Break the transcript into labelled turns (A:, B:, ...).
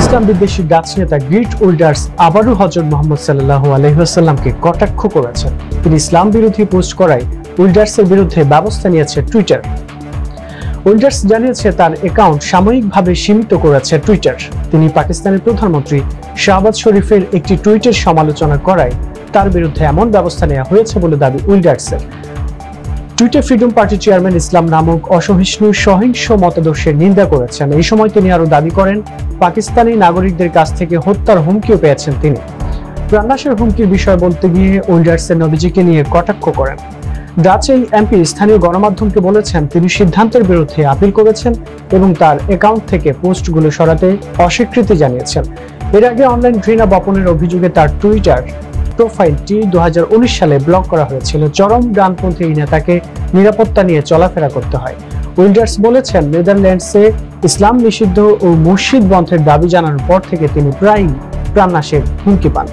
A: ইসলাম বিদ্বেষী ডাচ নেতা গ্রিট আবারও মোহাম্মদ সাল্লাহ কটাক্ষ করেছেন? তিনি ইসলাম বিরোধী পোস্ট করায় উইল্ডার্সের বিরুদ্ধে ব্যবস্থা নিয়েছে টুইটার। জানিয়েছে তার অ্যাকাউন্ট সাময়িকভাবে সীমিত করেছে টুইটার। তিনি পাকিস্তানের প্রধানমন্ত্রী শাহবাজ শরীফের একটি টুইটের সমালোচনা করায় তার বিরুদ্ধে এমন ব্যবস্থা নেওয়া হয়েছে বলে দাবি উইল্ডার্সের। টুইটার ফ্রিডম পার্টি চেয়ারম্যান ইসলাম নামক অসহিষ্ণু সহিংস মতাদর্শের নিন্দা করেছেন। এই সময় তিনি আরও দাবি করেন, পাকিস্তানি নাগরিকদের কাছ থেকে হত্যার হুমকিও পেয়েছেন তিনি। প্রাণনাশের হুমকির বিষয় বলতে গিয়ে উইল্ডার্সের নবীজিকে নিয়ে কটাক্ষ করেন। ডাচ এমপি স্থানীয় গণমাধ্যমকে বলেছেন, তিনি সিদ্ধান্তের বিরুদ্ধে আপিল করেছেন এবং তার অ্যাকাউন্ট থেকে পোস্টগুলো সরাতে অস্বীকৃতি জানিয়েছেন। এর আগে অনলাইন ঘৃণা বপনের অভিযোগে তার টুইটার প্রোফাইলটি দু হাজার উনিশ সালে ব্লক করা হয়েছিল। চরম ডানপন্থী নেতাকে নিরাপত্তা নিয়ে চলাফেরা করতে হয়। উইল্ডার্স বলেছেন, নেদারল্যান্ডসে ইসলাম নিষিদ্ধ ও মসজিদ বন্ধের দাবি জানানোর পর থেকে তিনি প্রায়ই প্রাণনাশের হুমকি পান।